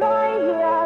lying here.